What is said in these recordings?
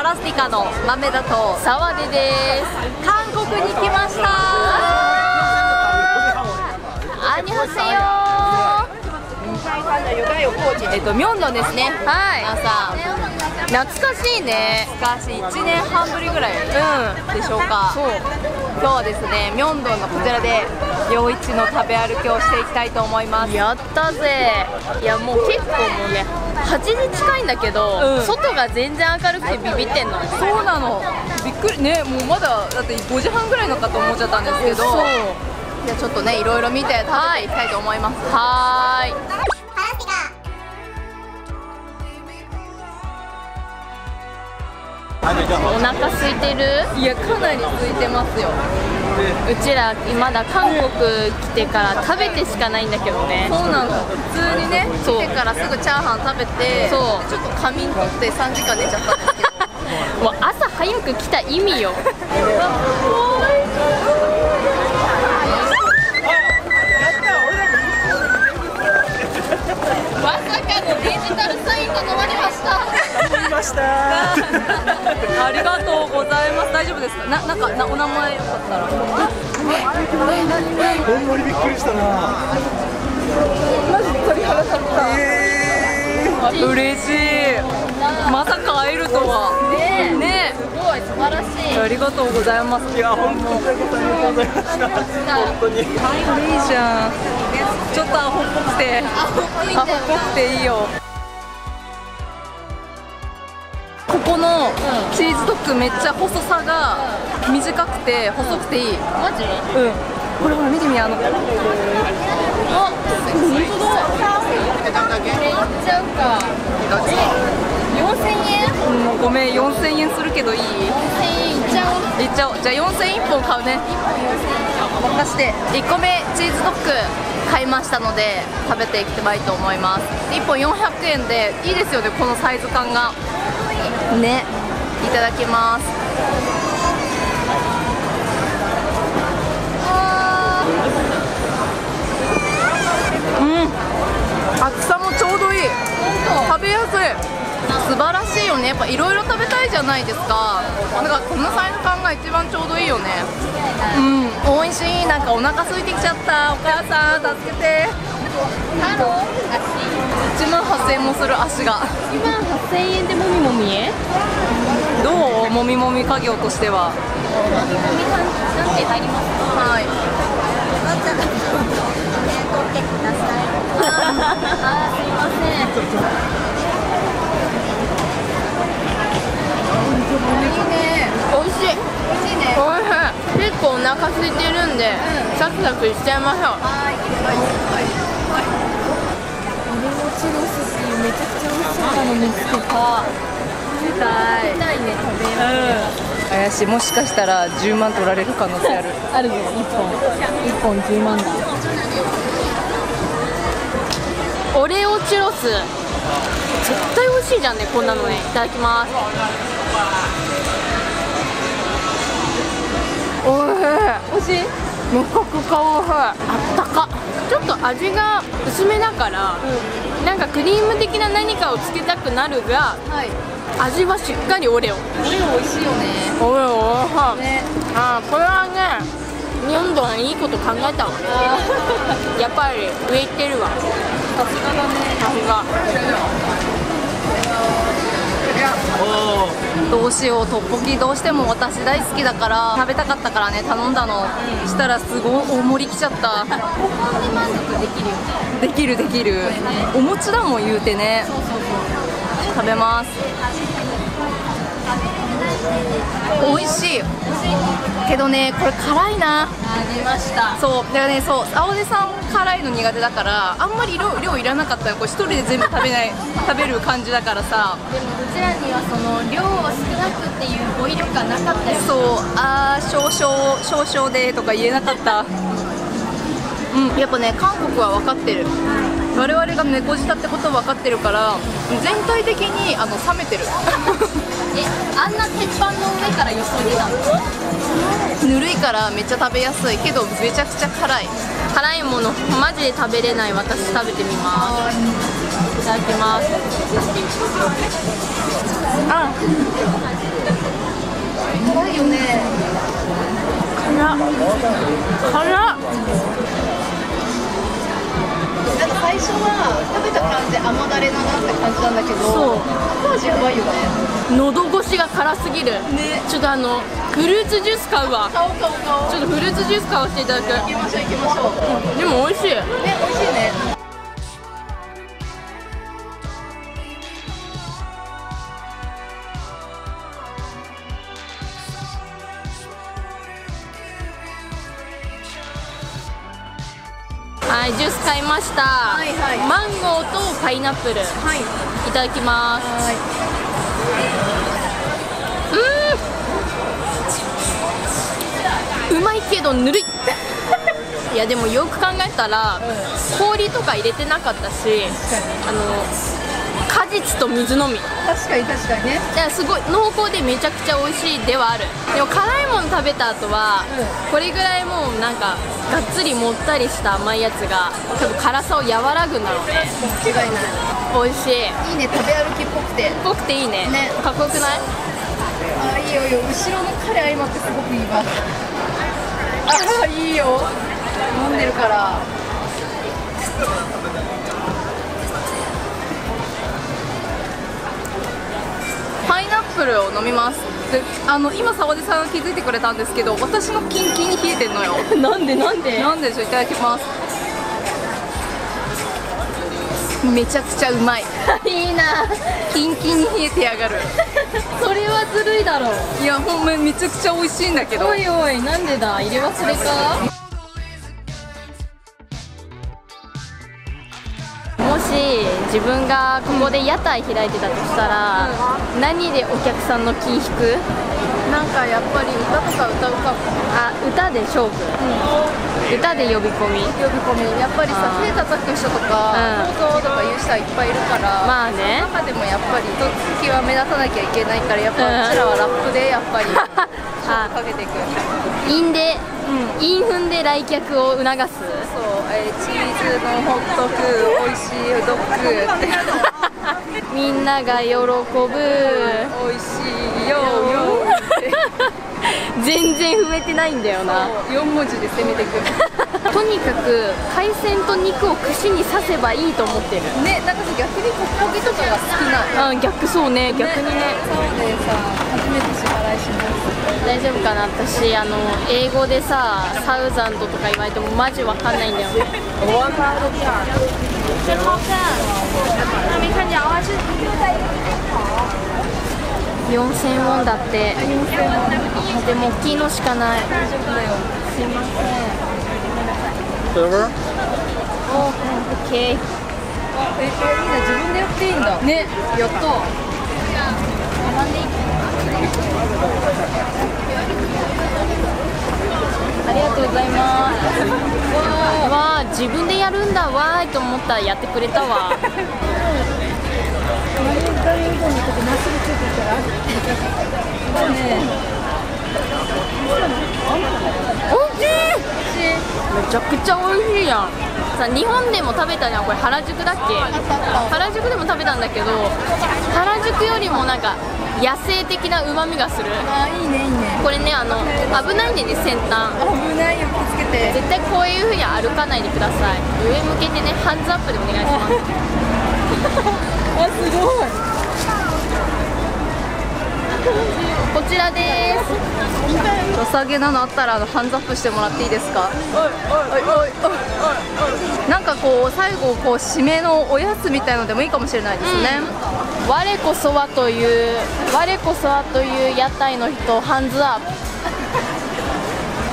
パラスティカの豆だと沢出です。韓国に来ました。アニハセヨえっとミョンドンですね。はい。皆さん懐かしいね。しかし1年半ぶりぐらいうん。でしょうか。そう今日はですね。ミョンドンのこちらで夜市の食べ歩きをしていきたいと思います。やったぜ。いやもう結構もうね8時近いんだけど、うん。外が全然明るくてビビってんのそうなの。びっくり。ねもうまだだって5時半ぐらいのかと思っちゃったんですけど。そう。じゃあちょっとねいろいろ見て食べていきたいと思います。はーいお腹空いてる？いやかなり空いてますよ。うちらまだ韓国来てから食べてしかないんだけどね。そうなの普通にねそう。来てからすぐチャーハン食べてそう。ちょっと仮眠取って3時間寝ちゃったんですけど。もう朝早く来た意味よ ありがとうございます。大丈夫ですか？ななんかなお名前よかったら。ほんまにびっくりしたな。嬉しい。まさか会えるとは。ねえ。ねすごい素晴らしい。ありがとうございます。いや、本当にありがとうございました。本当に。いいじゃん。ちょっとアホっぽくて。アホっぽくていいよここのチーズドッグめっちゃ細さが短くて細くていい。マジ？うん。ほらほら見てみあの。あ、本当だえ、い。っちゃうかえ、4000円もうごめん4000円するけどいい。4000円いっちゃおう。いっちゃおう。じゃあ4000円1本買うね。任して。1個目チーズドッグ買いましたので食べていきたいと思います。1本400円でいいですよねこのサイズ感がねいただきます。うん。厚さもちょうどいい。食べやすい。素晴らしいよね。やっぱいろいろ食べたいじゃないですか。だからこのサイズ感が一番ちょうどいいよね。うん。美味しい。なんかお腹空いてきちゃった。お母さん助けて。ハロー8000円もする足が。1万8000円でもみもみえ？どう？もみもみ家業としては。なんて入りますはい。あー、すいません。いいね。美味しい。美味しいね。おいしい。結構お腹空いてるんで、サクサクいっちゃいましょう。はい。オレオチロスっていうめちゃくちゃ美味しそうなの見つけた。食べたい食べたいね。食べよう怪しい。もしかしたら10万取られる可能性ある。あるよ。1本。1本10万だ。オレオチュロス。絶対美味しいじゃんねこんなのね。いただきます。おいしい。美味しいめちゃくちゃおい。しいあったか。ちょっと味が薄めだから、なんかクリーム的な何かをつけたくなるがはい。味はしっかりオレオ。これ美味しいよね。おいおいしいね。あーこれはねミョンドンいいこと考えたわ。やっぱり上行ってるわ。さすがだね。さすがどうしようトッポギどうしても私大好きだから食べたかったからね頼んだの、したらすごい大盛り来ちゃった。で満足できるよ。ねできるできる、お餅だもん言うてね。食べます美味しい。けどねこれ辛いな。あ出ました。そう。だからねそう。青出さん辛いの苦手だからあんまり量量いらなかったよ。これ一人で全部食べない 食べる感じだからさ。でもうちらにはその量を少なくっていう語彙力がなかったよ。そう。あー少々少々でとか言えなかった。うん。やっぱね韓国は分かってる我々が猫舌ってこと分かってるから全体的にあの冷めてる。えあんな鉄板の上からよそ出たの？ぬるいからめっちゃ食べやすい。けどめちゃくちゃ辛い。辛いもの。マジで食べれない。私食べてみます。いただきます。あ辛いよね。辛っ。辛っ最初は食べた感じ甘だれだなって感じなんだけどそう。後味やばいよね。喉越しが辛すぎる。ね。ちょっとあのフルーツジュース買うわ。顔顔顔ちょっとフルーツジュース買わせていただく。行きましょう行きましょう。でも美味しい買いました、はいはい。マンゴーとパイナップル。いはい。ただきます。はうーん。うまいけどぬるい。いやでもよく考えたら、氷とか入れてなかったしあの果実と水のみ。確かに確かにね。だからすごい濃厚でめちゃくちゃ美味しいではある。でも辛いもの食べた後は、うこれぐらいもうなんかがっつりもったりした甘いやつが多分辛さを和らぐんだろうね。間違いない。美味しい。いいね食べ歩きっぽくて。ぽくていいね。ね。かっこよくない？あいいよいいよ。後ろの彼相まってすごくいいわ。あいいよ。飲んでるからルを飲みます。であの今沢出さんが気づいてくれたんですけど私のキンキンに冷えてんのよ。なんでなんで？なんでしょういただきます。めちゃくちゃうまい。いいな。キンキンに冷えてやがる。それはずるいだろ。いやほんまめちゃくちゃ美味しいんだけど。おいおいなんでだ？入れ忘れかもし自分がここで屋台開いてたとしたら、何でお客さんの気引く？なんかやっぱり歌とか歌うかも。あ歌で勝負、歌で呼び込み。呼び込み。やっぱりさ手叩く人とかうん。どうぞとか言う人はいっぱいいるからまあね。その中でもやっぱり一つ気は目立たなきゃいけないからやっぱうん。うちらはラップでやっぱり あかけていく。韻で、韻踏んで来客を促す。そう、えーチーズのホットク美味しいドッグってみんなが喜ぶ。美味しいよ。よ 全然踏めてないんだよな。4文字で攻めていくとにかく海鮮と肉を串に刺せばいいと思ってる。ねなんかさ逆にトッポギとかが少な。いあ逆そうね。逆にね。そうでさ初めて支払いします大丈夫かな？私あの英語でさサウザンドとか言われてもマジわかんないんだよ4000ウォンだって。でも大きいのしかない。すいません Silver? おオッケーえ、いいな、自分でやっていいんだ。ね、やった。ありがとうございます。わあ自分でやるんだわーいと思ったらやってくれたわ。おいしいめちゃくちゃ美味しいやんさ日本でも食べたじゃんこれ原宿だっけ？原宿でも食べたんだけど原宿よりもなんか野生的なうまみがするあ、いいね、いいね。これねあの危ないんでね先端危ないよ、気をつけて。絶対こういう風に歩かないでください上向けてねハンズアップでお願いしますあ、すごい。こちらです良さげなのあったら、あの、ハンズアップしてもらっていいですか？なんかこう、最後、こう、締めのおやつみたいのでもいいかもしれないですね。我こそはという我こそはという屋台の人ハンズアップ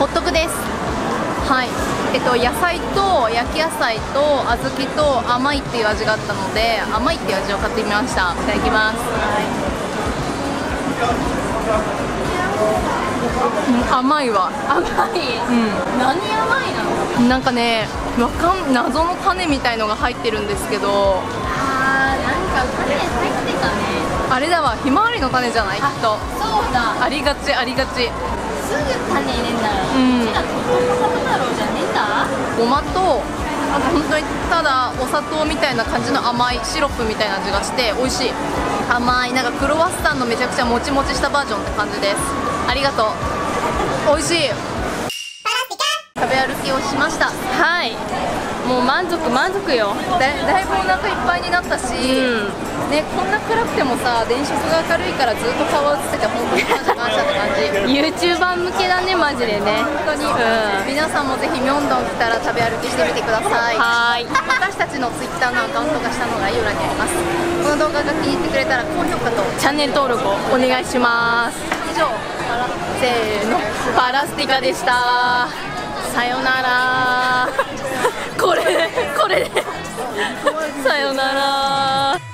ホットクです。はい。えっと、野菜と焼き野菜と小豆と甘いっていう味があったので甘いっていう味を買ってみましたいただきます、うん甘いわ。甘い、何甘いなの？なんかねわかん謎の種みたいのが入ってるんですけど。あーなんか種入ってたね。あれだわひまわりの種じゃない？きっと。そうだ。ありがちありがち。すぐ種入れんだよ。うん。うちらとことだろうじゃねえんだ？ごまとあと本当にただお砂糖みたいな感じの甘いシロップみたいな味がして美味しい甘いなんかクロワッサンのめちゃくちゃもちもちしたバージョンって感じです。ありがとう。美味しい。食べ歩きをしました。はい。もう満足満足よ。だだいぶお腹いっぱいになったし、うん。ねこんな暗くてもさ電飾が明るいからずっと顔映ってて本当に感謝感謝って感じ YouTuber 向けだねマジでね本当に、うん皆さんもぜひミョンドン来たら食べ歩きしてみてくださいはーい私たちの Twitter のアカウントが下の概要欄にあります動画が気に入ってくれたら高評価と。チャンネル登録をお願いします。以上。せーの。パラスティカでした。さよなら。これこれさよなら